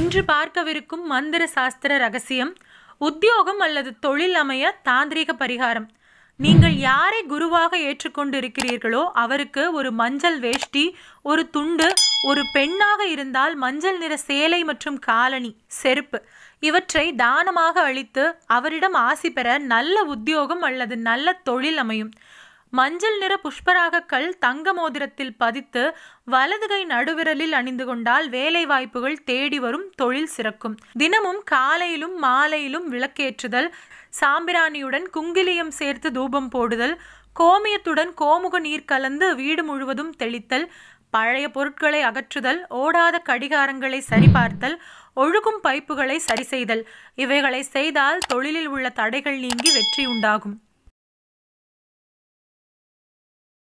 இன்று பார்க்கவிருக்கும் மந்திர சாஸ்திர ரகசியம் உத்தியோகம் அல்லது தொழில் அமைய தாந்திரிக பரிகாரம். நீங்கள் யாரை குருவாக ஏற்றுக்கொண்டு இருக்கிறீர்களோ அவருக்கு ஒரு மஞ்சள் வேஷ்டி ஒரு துண்டு ஒரு பெண்ணாக இருந்தால் மஞ்சள் நிற சேலை மற்றும் காலணி செருப்பு. இவற்றை தானமாக அளித்து அவரிடம் ஆசி பெற நல்ல உத்தியோகம் அல்லது நல்ல தொழில் அமையும். மஞ்சள் நிற புஷ்பராகக்கள் தங்க மோதிரத்தில் பதித்து வலதுகை நடுவிரலில் அணிந்து கொண்டால் வேலை வாய்ப்புகள் தேடி வரும் தொழில் சிறக்கும். தினமும் காலையிலும் மாலையிலும் விளக்கேற்றுதல் சாம்பிராணியுடன் குங்கிலியம் சேர்த்து தூபம் போடுதல் கோமியத்துடன் கோமுக நீர் கலந்து வீடு முழுவதும் தெளித்தல் பழைய பொருட்களை அகற்றுதல் ஓடாத கடிகாரங்களை சரிபார்த்தல் ஒழுகும் பைப்புகளை சரி செய்தல் இவைகளை செய்தால் தொழிலில் உள்ள தடைகள் நீங்கி வெற்றி உண்டாகும்.